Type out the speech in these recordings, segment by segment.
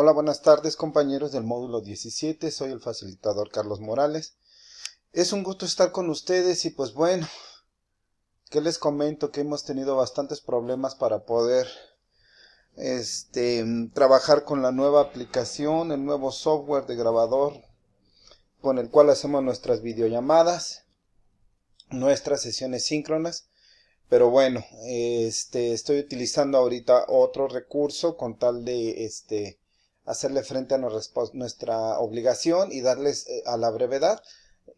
Hola, buenas tardes compañeros del módulo 17, soy el facilitador Carlos Morales. Es un gusto estar con ustedes y pues bueno, que les comento que hemos tenido bastantes problemas para poder este, trabajar con la nueva aplicación, el nuevo software de grabador con el cual hacemos nuestras videollamadas, nuestras sesiones síncronas. Pero bueno, este, estoy utilizando ahorita otro recurso con tal de este, hacerle frente a nuestra obligación y darles eh, a la brevedad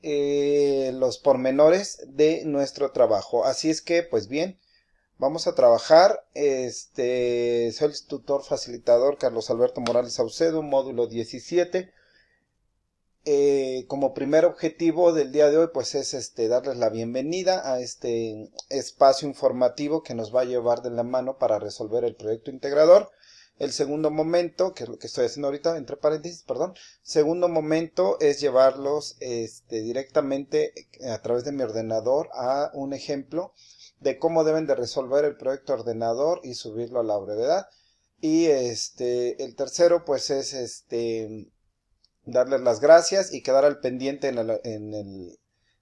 eh, los pormenores de nuestro trabajo. Así es que, pues bien, vamos a trabajar. Este, soy el tutor facilitador Carlos Alberto Morales Saucedo, módulo 17. Eh, como primer objetivo del día de hoy, pues es este, darles la bienvenida a este espacio informativo que nos va a llevar de la mano para resolver el proyecto integrador. El segundo momento, que es lo que estoy haciendo ahorita, entre paréntesis, perdón. Segundo momento es llevarlos este, directamente a través de mi ordenador a un ejemplo de cómo deben de resolver el proyecto ordenador y subirlo a la brevedad. Y este, el tercero, pues es este, darles las gracias y quedar al pendiente en el, en el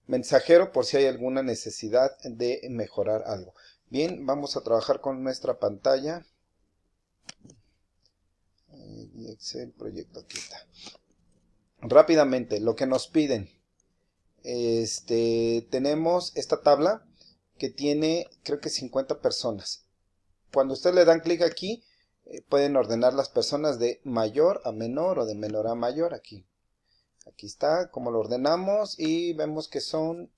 mensajero por si hay alguna necesidad de mejorar algo. Bien, vamos a trabajar con nuestra pantalla. Excel proyecto aquí está. Rápidamente, lo que nos piden. Este, tenemos esta tabla que tiene, creo que 50 personas. Cuando ustedes le dan clic aquí, eh, pueden ordenar las personas de mayor a menor o de menor a mayor aquí. Aquí está, como lo ordenamos y vemos que son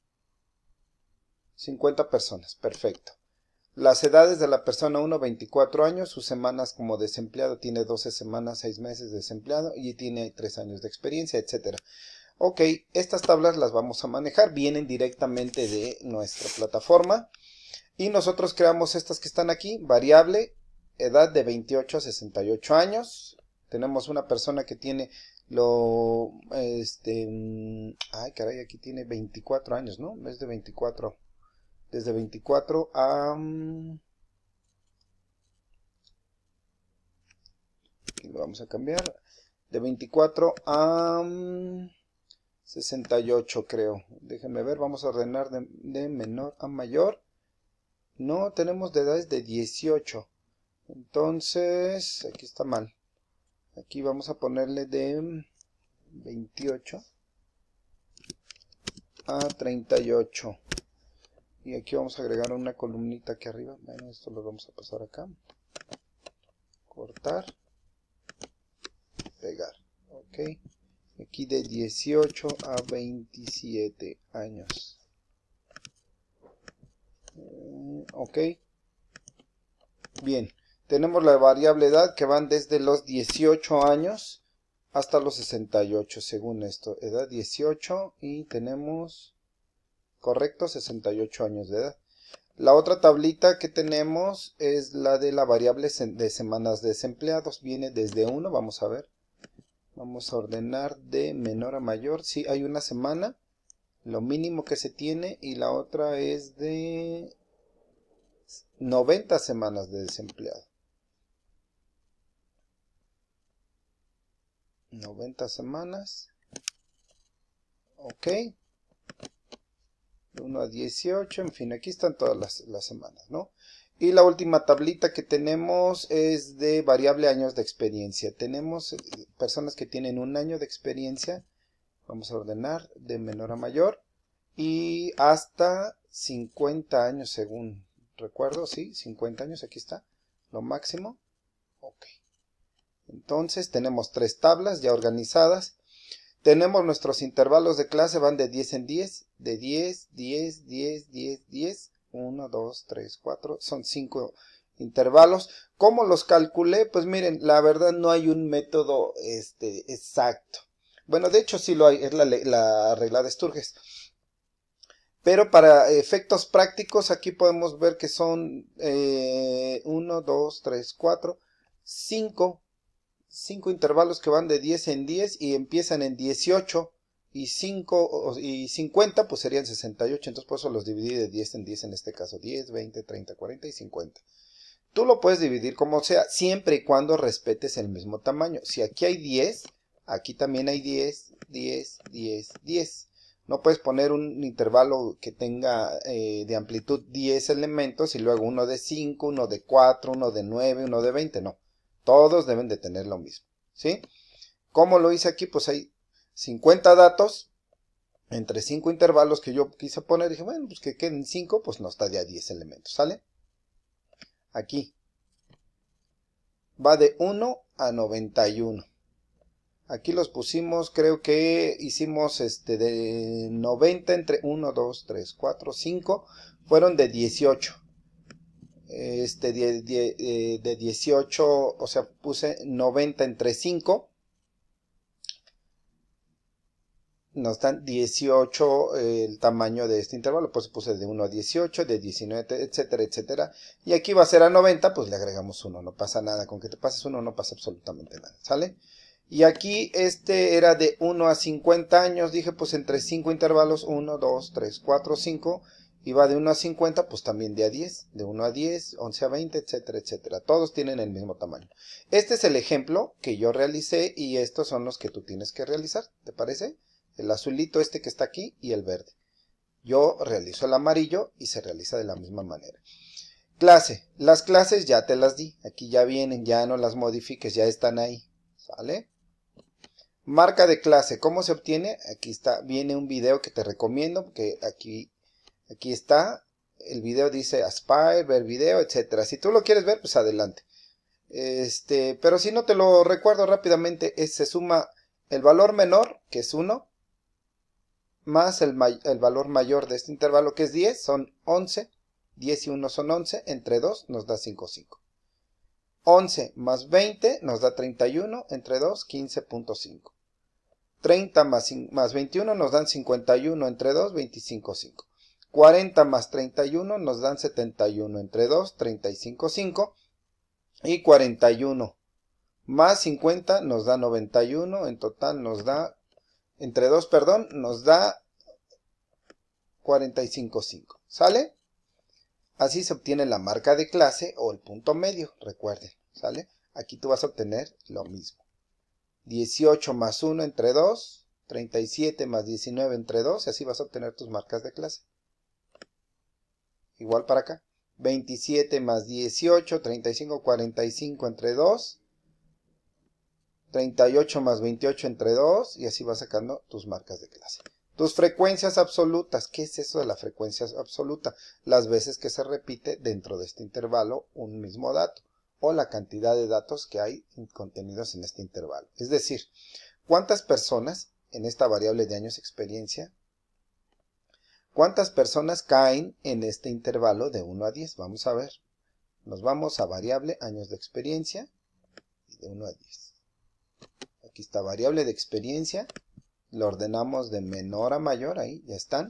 50 personas. Perfecto. Las edades de la persona 1, 24 años, sus semanas como desempleado tiene 12 semanas, 6 meses de desempleado y tiene 3 años de experiencia, etcétera. Ok, estas tablas las vamos a manejar, vienen directamente de nuestra plataforma y nosotros creamos estas que están aquí, variable, edad de 28 a 68 años, tenemos una persona que tiene lo, este, mm, ay caray, aquí tiene 24 años, ¿no? Es de 24 desde 24 a... Mm, aquí lo vamos a cambiar. De 24 a 68 mm, creo. Déjenme ver, vamos a ordenar de, de menor a mayor. No, tenemos de edades de 18. Entonces, aquí está mal. Aquí vamos a ponerle de 28 a 38 y aquí vamos a agregar una columnita aquí arriba. Esto lo vamos a pasar acá. Cortar. Pegar. Ok. Aquí de 18 a 27 años. Mm, ok. Bien. Tenemos la variable edad que van desde los 18 años hasta los 68 según esto. Edad 18 y tenemos correcto, 68 años de edad. La otra tablita que tenemos es la de la variable de semanas de desempleados. Viene desde 1, vamos a ver. Vamos a ordenar de menor a mayor. Si hay una semana, lo mínimo que se tiene, y la otra es de 90 semanas de desempleado. 90 semanas. Ok. 1 a 18, en fin, aquí están todas las, semanas, ¿no? Y la última tablita que tenemos es de variable años de experiencia. Tenemos eh, personas que tienen un año de experiencia, vamos a ordenar de menor a mayor, y hasta 50 años según recuerdo, sí, 50 años, aquí está, lo máximo. Ok. Entonces tenemos tres tablas ya organizadas tenemos nuestros intervalos de clase, van de 10 en 10, de 10, 10, 10, 10, 10, 1, 2, 3, 4, son 5 intervalos. ¿Cómo los calculé? Pues miren, la verdad no hay un método este, exacto. Bueno, de hecho sí lo hay, es la, regla de Sturges. Pero para efectos prácticos aquí podemos ver que son 1, 2, 3, 4, 5 cinco intervalos que van de 10 en 10 y empiezan en 18 y 5 y 50 pues serían 68, entonces por eso los dividí de 10 en 10 en este caso, 10, 20, 30, 40 y 50. Tú lo puedes dividir como sea, siempre y cuando respetes el mismo tamaño. Si aquí hay 10, aquí también hay 10, 10, 10, 10. No puedes poner un intervalo que tenga eh, de amplitud 10 elementos y luego uno de 5, uno de 4, uno de 9, uno de 20. No, todos deben de tener lo mismo. ¿Sí? ¿Cómo lo hice aquí? Pues hay 50 datos entre 5 intervalos que yo quise poner. Dije, bueno, pues que queden 5, pues nos da ya 10 elementos. ¿Sale? Aquí. Va de 1 a 91. Aquí los pusimos, creo que hicimos este de 90 entre 1, 2, 3, 4, 5. Fueron de 18. Este de, de, de 18, o sea, puse 90 entre 5. nos dan 18 eh, el tamaño de este intervalo, pues puse de 1 a 18, de 19, etcétera, etcétera. Y aquí va a ser a 90, pues le agregamos 1, no pasa nada, con que te pases 1 no pasa absolutamente nada, ¿sale? Y aquí este era de 1 a 50 años, dije pues entre 5 intervalos, 1, 2, 3, 4, 5, y va de 1 a 50, pues también de a 10, de 1 a 10, 11 a 20, etcétera, etcétera. Todos tienen el mismo tamaño. Este es el ejemplo que yo realicé y estos son los que tú tienes que realizar, ¿te parece? El azulito este que está aquí y el verde. Yo realizo el amarillo y se realiza de la misma manera. Clase. Las clases ya te las di. Aquí ya vienen, ya no las modifiques, ya están ahí. ¿Sale? Marca de clase, ¿cómo se obtiene? Aquí está, viene un video que te recomiendo, que aquí, aquí está, el video dice Aspire, ver video, etcétera. Si tú lo quieres ver, pues adelante. Este, pero si no te lo recuerdo rápidamente, es, se suma el valor menor, que es 1, más el, el, valor mayor de este intervalo, que es 10, son 11. 10 y 1 son 11, entre 2 nos da 5, 5. 11 más 20 nos da 31, entre 2, 15.5. 30 más, más 21 nos dan 51 entre 2, 25, 5. 40 más 31 nos dan 71 entre 2, 35, 5. Y 41 más 50 nos da 91, en total nos da, entre 2, perdón, nos da 45, 5. ¿Sale? Así se obtiene la marca de clase o el punto medio, recuerden, ¿sale? Aquí tú vas a obtener lo mismo. 18 más 1 entre 2, 37 más 19 entre 2, y así vas a obtener tus marcas de clase. Igual para acá. 27 más 18, 35, 45 entre 2, 38 más 28 entre 2, y así vas sacando tus marcas de clase. Tus frecuencias absolutas. ¿Qué es eso de la frecuencia absoluta? Las veces que se repite dentro de este intervalo un mismo dato o la cantidad de datos que hay contenidos en este intervalo. Es decir, ¿cuántas personas en esta variable de años experiencia? ¿Cuántas personas caen en este intervalo de 1 a 10? Vamos a ver. Nos vamos a variable años de experiencia y de 1 a 10. Aquí está variable de experiencia. Lo ordenamos de menor a mayor, ahí ya están.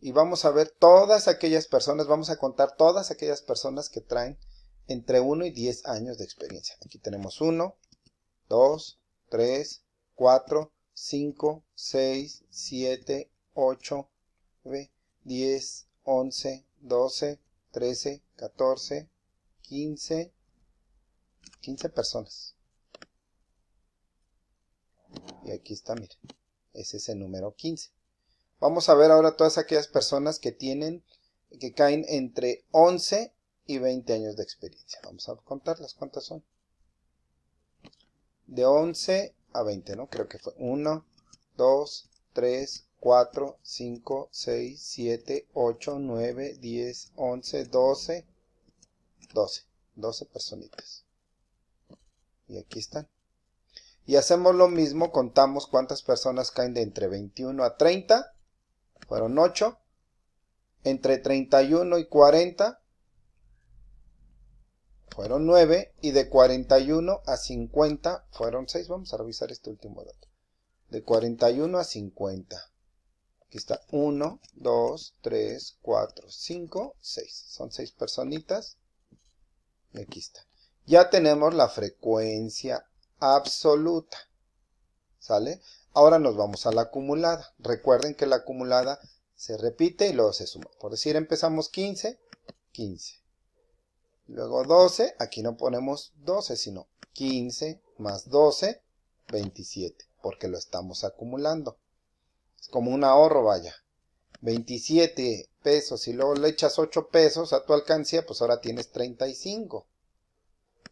Y vamos a ver todas aquellas personas, vamos a contar todas aquellas personas que traen entre 1 y 10 años de experiencia. Aquí tenemos 1, 2, 3, 4, 5, 6, 7, 8, 9, 10, 11, 12, 13, 14, 15, 15 personas. Y aquí está, miren, ese es el número 15. Vamos a ver ahora todas aquellas personas que tienen, que caen entre 11 y 20 años de experiencia. Vamos a contarlas, ¿cuántas son? De 11 a 20, ¿no? Creo que fue 1, 2, 3, 4, 5, 6, 7, 8, 9, 10, 11, 12, 12. 12 personitas. Y aquí están. Y hacemos lo mismo, contamos cuántas personas caen de entre 21 a 30. Fueron 8. Entre 31 y 40 fueron 9 y de 41 a 50 fueron 6. Vamos a revisar este último dato. De 41 a 50. Aquí está 1, 2, 3, 4, 5, 6. Son 6 personitas. Y aquí está. Ya tenemos la frecuencia absoluta. ¿Sale? Ahora nos vamos a la acumulada. Recuerden que la acumulada se repite y luego se suma. Por decir, empezamos 15, 15. Luego 12, aquí no ponemos 12, sino 15 más 12, 27, porque lo estamos acumulando. Como un ahorro, vaya. 27 pesos y luego le echas 8 pesos a tu alcancía, pues ahora tienes 35.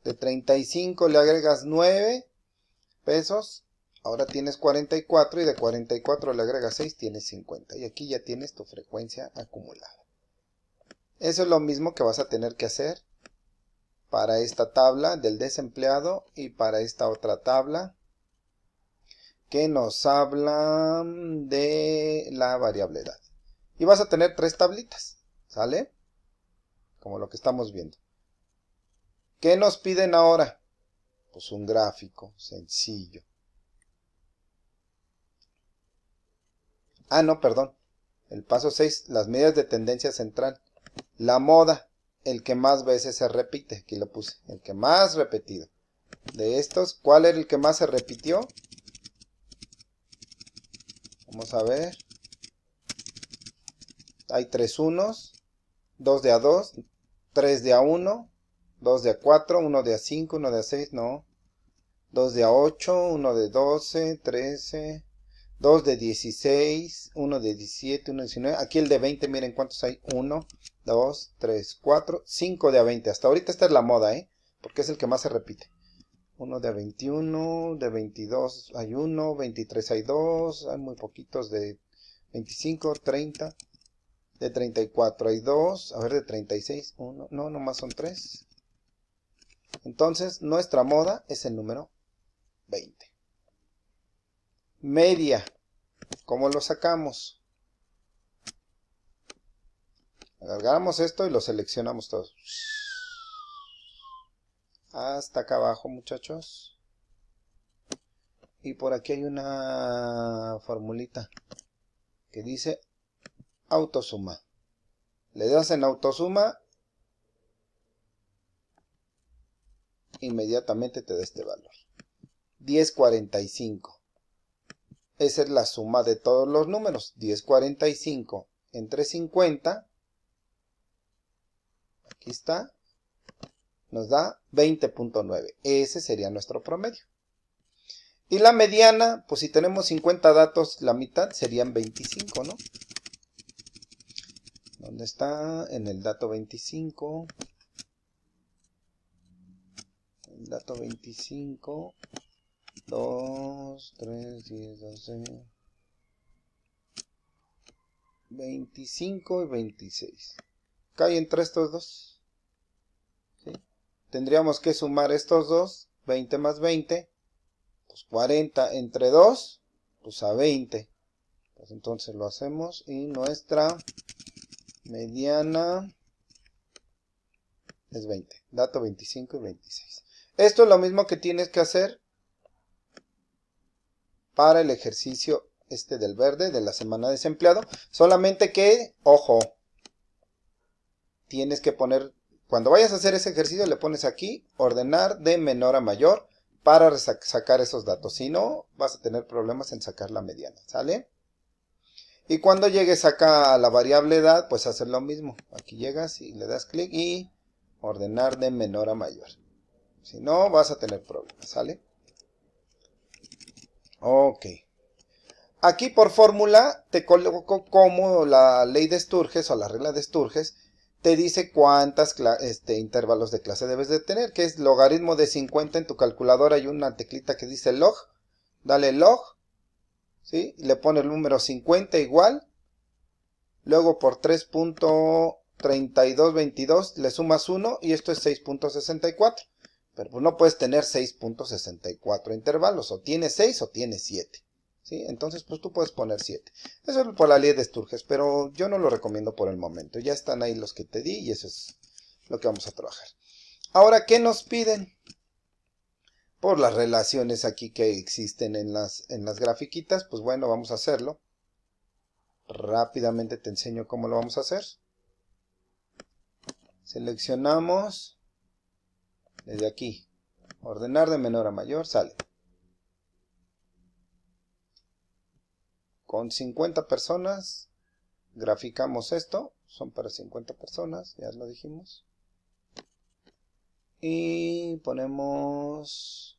De 35 le agregas 9 pesos, ahora tienes 44 y de 44 le agregas 6, tienes 50. Y aquí ya tienes tu frecuencia acumulada. Eso es lo mismo que vas a tener que hacer para esta tabla del desempleado y para esta otra tabla que nos habla de la variable edad. Y vas a tener tres tablitas, ¿sale? Como lo que estamos viendo. ¿Qué nos piden ahora? Pues un gráfico sencillo. Ah, no, perdón. El paso 6, las medidas de tendencia central. La moda, el que más veces se repite. Aquí lo puse, el que más repetido. De estos, ¿cuál era el que más se repitió? Vamos a ver. Hay tres unos, dos de a dos, tres de a uno, dos de a cuatro, uno de a cinco, uno de a seis, no. Dos de a ocho, uno de doce, trece, dos de dieciséis, uno de diecisiete, uno de diecinueve. Aquí el de veinte, miren cuántos hay. Uno, dos, tres, cuatro, cinco de a veinte. Hasta ahorita esta es la moda, ¿eh? Porque es el que más se repite. Uno de 21, de 22 hay uno, 23 hay dos, hay muy poquitos de 25, 30, de 34 hay dos, a ver de 36, uno, no, nomás son tres. Entonces, nuestra moda es el número 20. Media, ¿cómo lo sacamos? Agarramos esto y lo seleccionamos todos hasta acá abajo muchachos. Y por aquí hay una formulita que dice autosuma. Le das en autosuma inmediatamente te da este valor. 1045 esa es la suma de todos los números. 1045 entre 50 aquí está nos da 20.9. Ese sería nuestro promedio. Y la mediana, pues si tenemos 50 datos, la mitad serían 25, ¿no? ¿Dónde está? En el dato 25. El dato 25. 2, 3, 10, 12. 25 y 26. Cae entre estos dos tendríamos que sumar estos dos, 20 más 20, pues 40 entre 2, pues a 20. Pues entonces lo hacemos y nuestra mediana es 20. Dato 25 y 26. Esto es lo mismo que tienes que hacer para el ejercicio este del verde de la semana de desempleado. Solamente que, ojo, tienes que poner cuando vayas a hacer ese ejercicio le pones aquí ordenar de menor a mayor para sacar esos datos. Si no, vas a tener problemas en sacar la mediana, ¿sale? Y cuando llegues acá a la variable edad, pues hacer lo mismo. Aquí llegas y le das clic y ordenar de menor a mayor. Si no, vas a tener problemas, ¿sale? Ok. Aquí por fórmula te coloco como la ley de Sturges o la regla de Sturges te dice cuántas este, intervalos de clase debes de tener, que es logaritmo de 50 en tu calculadora, hay una teclita que dice log, dale log, ¿sí? le pone el número 50 igual, luego por 3.3222 le sumas 1 y esto es 6.64, pero pues no puedes tener 6.64 intervalos, o tienes 6 o tienes 7. ¿Sí? Entonces, pues tú puedes poner 7. Eso es por la ley de Sturges, pero yo no lo recomiendo por el momento. Ya están ahí los que te di y eso es lo que vamos a trabajar. Ahora, ¿qué nos piden? Por las relaciones aquí que existen en las, en las grafiquitas, pues bueno, vamos a hacerlo. Rápidamente te enseño cómo lo vamos a hacer. Seleccionamos desde aquí, ordenar de menor a mayor, sale. Con 50 personas graficamos esto son para 50 personas ya lo dijimos. Y ponemos